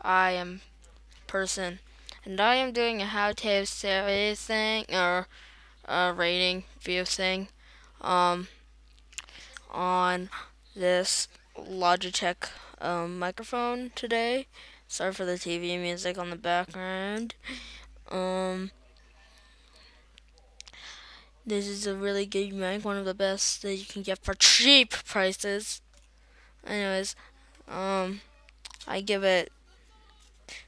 I am person, and I am doing a how-to series thing or a rating view thing, um, on this Logitech um, microphone today. Sorry for the TV music on the background. Um, this is a really good mic, one of the best that you can get for cheap prices. Anyways, um, I give it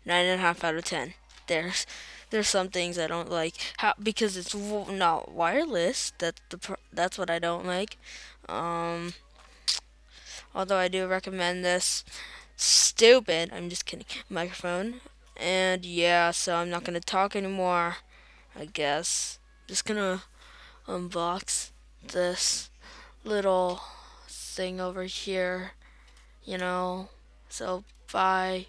nine and a half out of ten. There's there's some things I don't like how because it's not wireless. That's the that's what I don't like. Um, although I do recommend this stupid. I'm just kidding. Microphone. And yeah, so I'm not gonna talk anymore. I guess just gonna unbox this little thing over here. You know. So bye.